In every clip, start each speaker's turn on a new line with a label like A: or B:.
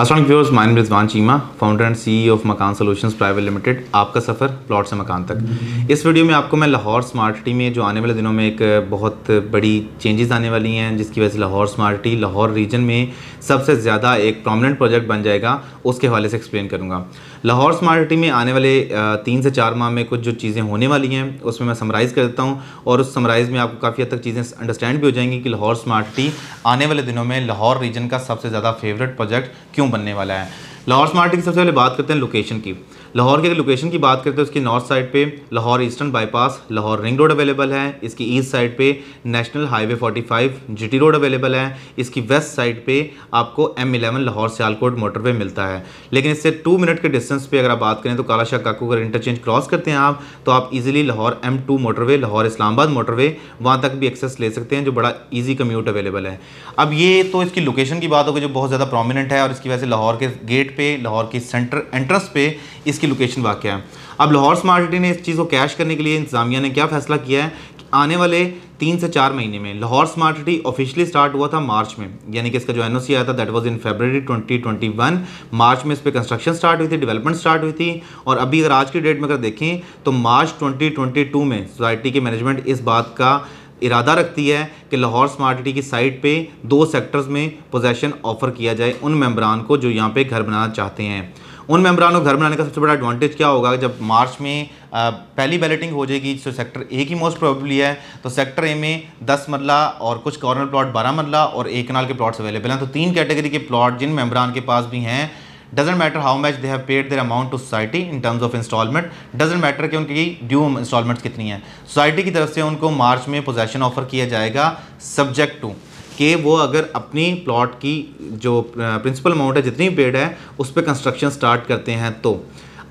A: अस्सलाम viewers mine Rizwan Cheema founder and CEO of Makaan solutions private limited आपका सफ़र plot से मकान तक। इस वीडियो में आपको मैं लाहौर स्मार्ट सिटी में, जो आने वाले दिनों में एक बहुत बड़ी चेंजेस आने वाली हैं, जिसकी वजह से Lahore smart city, Lahore region में सबसे ज़्यादा एक प्रोमिनेंट प्रोजेक्ट बन जाएगा, उसके हवाले से एक्सप्लेन करूँगा। लाहौर स्मार्ट सिटी में आने वाले तीन से चार माह में कुछ जो चीज़ें होने वाली हैं, उसमें मैं समराइज़ कर देता हूँ और उस समराइज़ में आपको काफ़ी हद तक चीज़ें अंडरस्टैंड भी हो जाएँगी कि लाहौर स्मार्ट सिटी आने वाले दिनों में लाहौर रीजन का सबसे ज़्यादा फेवरेट प्रोजेक्ट क्यों बनने वाला है। लाहौर स्मार्ट की सबसे पहले बात करते हैं लोकेशन की। लाहौर की अगर लोकेशन की बात करते हैं उसकी नॉर्थ साइड पे Lahore eastern bypass Lahore ring road available है, इसकी ईस्ट साइड पे national highway 45 GT road available है, इसकी वेस्ट साइड पे आपको M eleven Lahore Sialkot motorway मिलता है। लेकिन इससे टू मिनट के डिस्टेंस पे अगर आप बात करें तो काला शाह काकू अगर इंटरचेंज क्रॉस करते हैं आप तो आप easily Lahore M two motorway Lahore Islamabad motorway वहाँ तक भी एक्सेस ले सकते हैं, जो बड़ा ईजी कम्यूट अवेलेबल है। अब ये तो इसकी लोकेशन की बात होगी जो बहुत ज़्यादा प्रोमिनेंट है, और इसकी वजह से लाहौर के गेट पे, लाहौर की सेंटर एंट्रेंस पे इसकी लोकेशन वाक़ है? अब लाहौर स्मार्ट सिटी ने इस चीज़ को कैश करने के लिए इंतजामिया ने क्या फैसला किया है कि आने वाले तीन से चार महीने में Lahore smart city officially start हुआ था मार्च में। यानी कि इसका जो एन आया था that was in February 2021 March में इस पर कंस्ट्रक्शन स्टार्ट हुई थी डेवलपमेंट स्टार्ट हुई थी। और अभी अगर आज की डेट में अगर देखें तो मार्च 2022 में सोसाइटी की मैनेजमेंट इस बात का इरादा रखती है कि लाहौर स्मार्ट सिटी की साइट पे दो सेक्टर्स में पोजेशन ऑफ़र किया जाए, उन मेम्बरान को जो यहाँ पे घर बनाना चाहते हैं। उन मेम्बरान को घर बनाने का सबसे बड़ा एडवांटेज क्या होगा? जब मार्च में पहली बैलेटिंग हो जाएगी जो सेक्टर ए की मोस्ट प्रोबेबली है तो सेक्टर ए में दस मरला और कुछ कॉर्नर प्लॉट बारह मरला और एक कनाल के प्लॉट्स अवेलेबल हैं। तो तीन कैटेगरी के प्लॉट जिन मेम्बरान के पास भी हैं doesn't matter how much they have paid their amount to society in terms of installment doesn't matter कि उनकी ड्यू इंस्टॉलमेंट्स कितनी हैं। सोसाइटी की तरफ़ से उनको मार्च में पोजेशन ऑफ़र किया जाएगा सब्जेक्ट टू कि वो अगर अपनी प्लॉट की जो प्रिंसिपल अमाउंट है, जितनी पेड है, उस पर कंस्ट्रक्शन स्टार्ट करते हैं तो।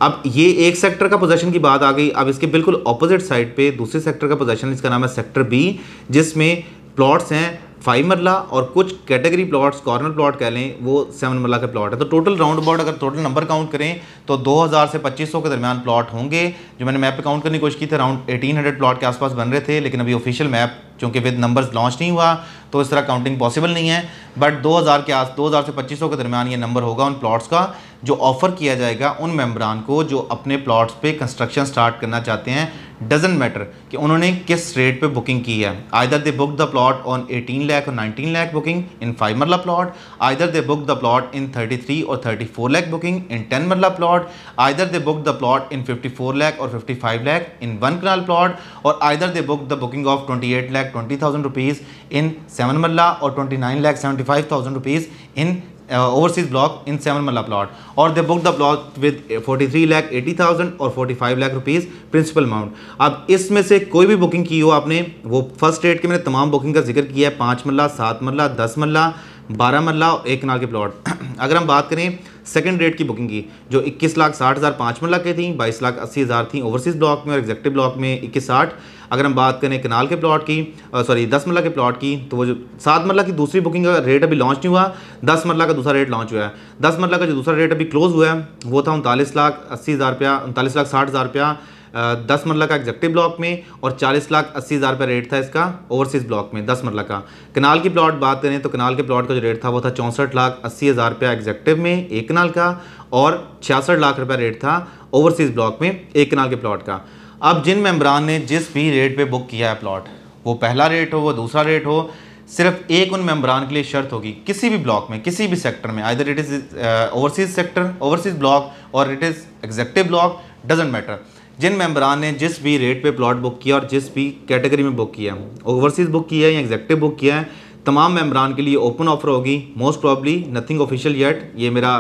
A: अब ये एक सेक्टर का पोजेशन की बात आ गई। अब इसके बिल्कुल अपोजिट साइड पे दूसरे सेक्टर का पोजेशन इसका नाम है सेक्टर बी जिसमें प्लॉट्स हैं फाइव मरला और कुछ कैटेगरी प्लॉट्स कॉर्नर प्लॉट कह लें, वो सेवन मरला के प्लॉट है। तो टोटल राउंड अबाउट अगर टोटल नंबर काउंट करें तो 2000 से 2500 के दरमियान प्लॉट होंगे। जो मैंने मैप पे काउंट करने की कोशिश की थी अराउंड 1800 प्लॉट के आसपास बन रहे थे, लेकिन अभी ऑफिशियल मैप चूँकि विद नंबर्स लॉन्च नहीं हुआ तो इस तरह काउंटिंग पॉसिबल नहीं है। बट 2000 के आस 2000 से 2500 के दरमियान ये नंबर होगा उन प्लॉट्स का, जो ऑफ़र किया जाएगा उन मेम्बरान को जो अपने प्लॉट्स पे कंस्ट्रक्शन स्टार्ट करना चाहते हैं। डजेंट मैटर कि उन्होंने किस रेट पे बुकिंग की है। Either they book the plot on 18 lakh और 19 lakh booking in five marla plot either they book the plot in 33 और 34 lakh booking in 10 marla plot either they book the plot in 54 lakh और 55 lakh in one kanal plot और either they book the booking of 28 lakh twenty thousand rupees in seven marla और 29 lakh seventy five thousand rupees in overseas block in seven marla plot और they book the block with forty three lakh eighty thousand और forty five lakh rupees principal amount अब इसमें से कोई भी booking की हो आपने, वो फ़र्स्ट रेट के मैंने तमाम बुकिंग का ज़िक्र किया है, पाँच मल्ला, सात मल्ला, दस मल्ला, बारह मल्ला और एक कनाल के प्लॉट अगर हम बात करें सेकंड रेट की बुकिंग की, जो इक्कीस लाख साठ हज़ार पाँच मल्ला की थी, बाईस लाख अस्सी हज़ार थी ओवरसीज़ ब्लॉक में और एग्जेक्टिव ब्लॉक में इक्कीस साठ। अगर हम बात करें कनाल के प्लॉट की सॉरी, दस मरला के प्लॉट की तो वो जो सात मरला की दूसरी बुकिंग का रेट अभी लॉन्च नहीं हुआ, दस मरला का दूसरा रेट लॉन्च हुआ है। दस मरला का जो दूसरा रेट अभी क्लोज हुआ है, वो था उनतालीस लाख अस्सी हज़ार रुपया, उनतालीस लाख साठ हज़ार रुपया। दस मरला का एग्जेक्टिव ब्लॉक में और चालीस लाख अस्सी हज़ार रुपये रेट था इसका ओवरसीज़ ब्लॉक में, दस मरला का। कनाल की प्लॉट बात करें तो कनाल के प्लॉट का जो रेट था वो था चौंसठ लाख अस्सी हज़ार रुपया एग्जेक्टिव में, एक कनाल का, और छियासठ लाख रुपया रेट था ओवरसीज़ ब्लॉक में, एक कनाल के प्लॉट का। अब जिन मेम्बरान ने जिस भी रेट पर बुक किया है प्लॉट वो पहला रेट हो, वो दूसरा रेट हो, सिर्फ़ एक उन मेम्बरान के लिए शर्त होगी, किसी भी ब्लॉक में, किसी भी सेक्टर में either it is overseas sector overseas block और it is executive block doesn't matter जिन मेम्बरान ने जिस भी रेट पे प्लॉट बुक किया और जिस भी कैटेगरी में बुक किया है ओवरसीज बुक किया है या एग्जेक्टिव बुक किया है, तमाम मेम्बरान के लिए ओपन ऑफ़र होगी। Most probably nothing official yet ये मेरा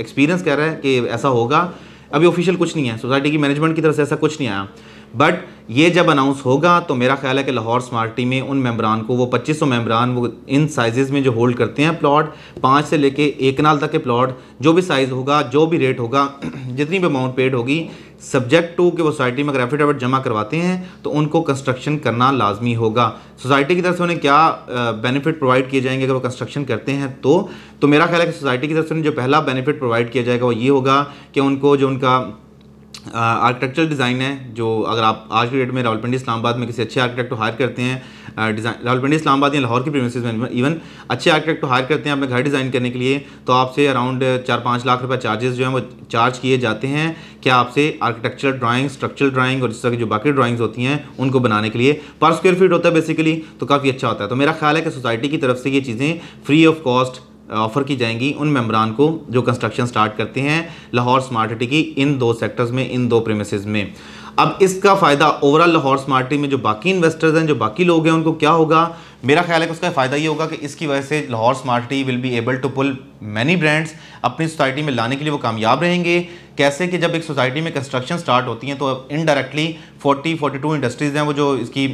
A: एक्सपीरियंस कह रहा है कि ऐसा होगा। अभी ऑफिशियल कुछ नहीं है। सोसाइटी की मैनेजमेंट की तरफ़ से ऐसा कुछ नहीं आया। बट ये जब अनाउंस होगा तो मेरा ख्याल है कि लाहौर स्मार्टी में उन मेम्बरान को, वो 2500 मेम्बरान वो इन साइजेस में जो होल्ड करते हैं प्लॉट पाँच से लेके एक नाल तक के प्लॉट जो भी साइज़ होगा, जो भी रेट होगा, जितनी भी अमाउंट पेड होगी सब्जेक्ट टू के वो सोसाइटी में अगर एफिडेविट जमा करवाते हैं तो उनको कंस्ट्रक्शन करना लाजमी होगा। सोसाइटी की तरफ़ से उन्हें क्या बेनिफिट प्रोवाइड किए जाएँगे अगर वो कंस्ट्रक्शन करते हैं तो? तो मेरा ख्याल है कि सोसाइटी की तरफ़ से उन्हें जो पहला बेनिफिट प्रोवाइड किया जाएगा वो ये होगा कि उनको जो उनका आर्किटेक्चरल डिज़ाइन है, जो अगर आप आज की डेट में रावलपिंडी, इस्लामाबाद में किसी अच्छे आर्किटेक्ट को हायर करते हैं डिज़ाइन रावलपिंडी, इस्लामाबाद या लाहौर की प्रीमिसेस में इवन अच्छे आर्किटेक्ट को हायर करते हैं अपने घर डिज़ाइन करने के लिए तो आपसे अराउंड चार पाँच लाख रुपये चार्जेस जो हैं वो चार्ज किए जाते हैं, क्या आपसे आर्किटेक्चरल ड्राइंग स्ट्रक्चरल ड्राइंग और इस तरह की जो बाकी ड्राइंग्स होती हैं, उनको बनाने के लिए पर स्क्वेयर फीट होता है बेसिकली तो काफ़ी अच्छा होता है। तो मेरा ख्याल है कि सोसाइटी की तरफ़ से ये चीज़ें फ्री ऑफ़ कॉस्ट ऑफ़र की जाएँगी उन मेम्बरान को जो कंस्ट्रक्शन स्टार्ट करते हैं लाहौर स्मार्ट सिटी की इन दो सेक्टर्स में, इन दो प्रेमिसेस में। अब इसका फ़ायदा ओवरऑल लाहौर स्मार्ट सिटी में जो बाकी इन्वेस्टर्स हैं, जो बाकी लोग हैं, उनको क्या होगा? मेरा ख्याल है कि उसका फ़ायदा ये होगा कि इसकी वजह से Lahore smart city will be able to pull many brands अपनी सोसाइटी में लाने के लिए वो कामयाब रहेंगे। कैसे कि जब एक सोसाइटी में कंस्ट्रक्शन स्टार्ट होती हैं तो इनडायरेक्टली 40 42 इंडस्ट्रीज़ हैं वो जो इसकी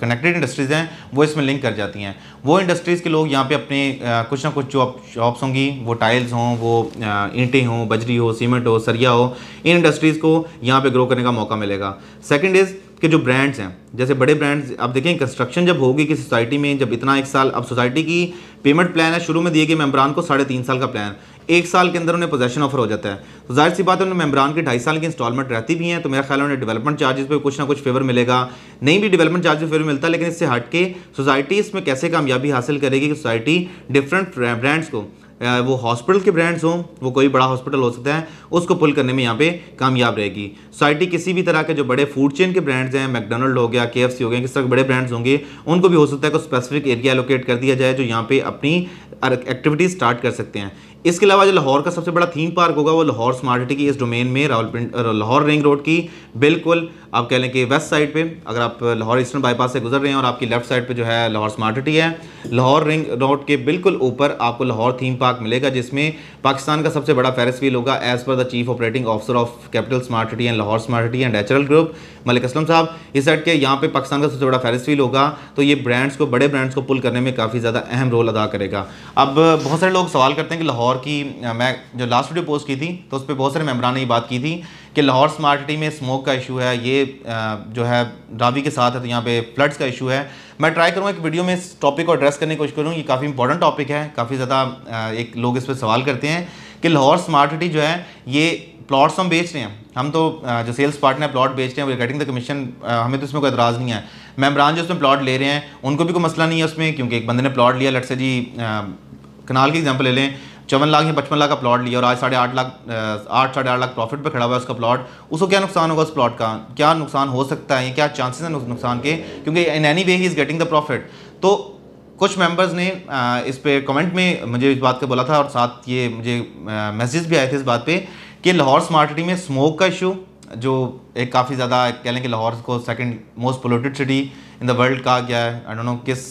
A: कनेक्टेड इंडस्ट्रीज़ हैं वो इसमें लिंक कर जाती हैं। वो इंडस्ट्रीज़ के लोग यहाँ पे अपने आ, कुछ ना कुछ जो शॉप्स होंगी वो टाइल्स हों वो ईंटें हों बजरी हो सीमेंट हो सरिया हो इन इंडस्ट्रीज़ को यहाँ पर ग्रो करने का मौका मिलेगा। सेकेंड इज़ कि जो ब्रांड्स हैं, जैसे बड़े ब्रांड्स अब देखें कंस्ट्रक्शन जब होगी कि सोसाइटी में, जब इतना एक साल, अब सोसाइटी की पेमेंट प्लान है, शुरू में दिए गए मेम्बरान को साढ़े तीन साल का प्लान एक साल के अंदर उन्हें पोजेशन ऑफ़र हो जाता है। तो ज़ाहिर सी बात है, उन्हें मेम्बरान की ढाई साल की इंस्टॉलमेंट रहती भी हैं तो मेरा ख्याल उन्हें डेवलपमेंट चार्जेस पे कुछ ना कुछ फेवर मिलेगा। नहीं भी डेवलपमेंट चार्जेस फेवर मिलता, लेकिन इससे हट के सोसाइटी इसमें कैसे कामयाबी हासिल करेगी कि सोसाइटी डिफरेंट ब्रांड्स को वो हॉस्पिटल के ब्रांड्स हों, वो कोई बड़ा हॉस्पिटल हो सकता है, उसको पुल करने में यहाँ पे कामयाब रहेगी। सोसाइटी किसी भी तरह के जो बड़े फ़ूड चेन के ब्रांड्स हैं मैकडोनल्ड हो गया के हो गया, किस तरह के बड़े ब्रांड्स होंगे, उनको भी हो सकता है कोई स्पेसिफिक एरिया एलोकेट कर दिया जाए जो यहाँ पे अपनी एक्टिविटीज़ स्टार्ट कर सकते हैं। इसके अलावा जो लाहौर का सबसे बड़ा थीम पार्क होगा, वो लाहौर स्मार्ट सिटी की इस डोमेन में रावलपिंड लाहौर रिंग रोड की, बिल्कुल आप कह लें कि वेस्ट साइड पे, अगर आप लाहौर ईस्टर्न बाईपास से गुजर रहे हैं और आपकी लेफ़्ट साइड पे जो है लाहौर स्मार्ट सिटी है, लाहौर रिंग रोड के बिल्कुल ऊपर आपको लाहौर थीम पार्क मिलेगा, जिसमें पाकिस्तान का सबसे बड़ा फेरिस व्हील होगा as per the chief operating officer of capital smart city and Lahore smart city and natural group Malik Aslam sahab, इस साइड के यहाँ पे पाकिस्तान का सबसे बड़ा फेरिस व्हील होगा तो ये ब्रांड्स को, बड़े ब्रांड्स को पुल करने में काफ़ी ज़्यादा अहम रोल अदा करेगा। अब बहुत सारे लोग सवाल करते हैं कि लाहौर की मैं जो लास्ट वीडियो पोस्ट की थी तो उस पर बहुत सारे मेम्बरान ने ये बात की थी कि लाहौर स्मार्ट सिटी में स्मोक का इशू है, ये जो है रावी के साथ है तो यहाँ पे फ्लड्स का इशू है। मैं ट्राई करूँगा एक वीडियो में इस टॉपिक को एड्रेस करने की कोशिश करूँ, ये काफ़ी इंपॉर्टेंट टॉपिक है, काफ़ी ज़्यादा एक लोग इस पर सवाल करते हैं कि लाहौर स्मार्ट सिटी जो है, ये प्लॉट्स हम बेच रहे हैं। हम तो जो सेल्स पार्टनर प्लॉट बेच रहे हैं गेटिंग द कमीशन हमें तो इसमें कोई एतराज़ नहीं है। मेम्बरान जो उसमें प्लॉट ले रहे हैं, उनको भी कोई मसला नहीं है उसमें, क्योंकि एक बंदे ने प्लॉट लिया लट से जी कनाल की एग्ज़ाम्पल ले लें चौवन लाख या पचपन लाख का प्लॉट लिया और आज साढ़े आठ लाख आठ, साढ़े आठ लाख प्रॉफिट पर खड़ा हुआ है उसका प्लॉट। उसको क्या नुकसान होगा उस प्लॉट का? क्या नुकसान हो सकता है? क्या चांसेस हैं नुकसान के? क्योंकि in any way he is getting the profit तो कुछ मेंबर्स ने इस पर कमेंट में मुझे इस बात का बोला था और साथ ये मुझे मैसेज भी आए थे इस बात पे कि लाहौर स्मार्ट सिटी में स्मोक का इशू जो एक काफ़ी ज़्यादा कह लें कि लाहौर को second most polluted city in the world कहा गया है। आई डोंट नो किस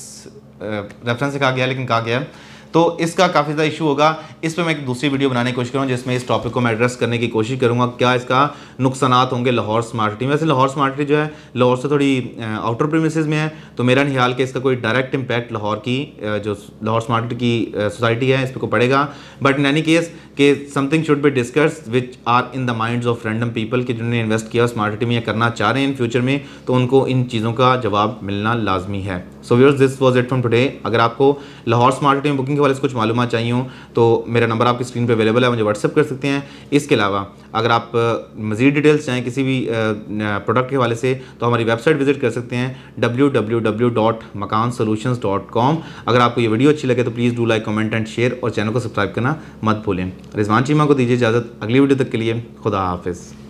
A: रेफरेंस से कहा गया लेकिन कहा गया है। तो इसका काफ़ी ज़्यादा इशू होगा। इस पर मैं एक दूसरी वीडियो बनाने की कोशिश करूँ जिसमें इस टॉपिक को मैं एड्रेस करने की कोशिश करूँगा, क्या इसका नुकसान होंगे लाहौर स्मार्ट सिटी वैसे लाहौर स्मार्ट सिटी जो है, लाहौर से थोड़ी आउटर प्रीमिसज में है तो मेरा ख्याल कि इसका कोई डायरेक्ट इम्पैक्ट लाहौर की जो लाहौर स्मार्ट की सोसाइटी है, इस पर को पड़ेगा। बट इन एनी केस कि something should be discuss which are in the minds of random people कि जिन्होंने इन्वेस्ट किया स्मार्ट सिटी में या करना चाह रहे हैं इन फ्यूचर में तो उनको इन चीज़ों का जवाब मिलना लाजमी है। So viewers this was it from today अगर आपको लाहौर स्मार्ट सिटी में बुकिंग के वाले से कुछ मालूम चाहिए हो तो मेरा नंबर आपकी स्क्रीन पर अवेलेबल है मुझे व्हाट्सअप कर सकते हैं। इसके अलावा, अगर आप मज़ीद डिटेल्स चाहें किसी भी प्रोडक्ट के हवाले से तो हमारी वेबसाइट विज़िट कर सकते हैं W W W dot Makaan solution dot com अगर आपको ये वीडियो अच्छी लगे तो please do like comment and share और चैनल को सब्सक्राइब करना मत भूलें। रिजवान चीमा को दीजिए इजाज़त। अगली वीडियो तक के लिए खुदा हाफिज़।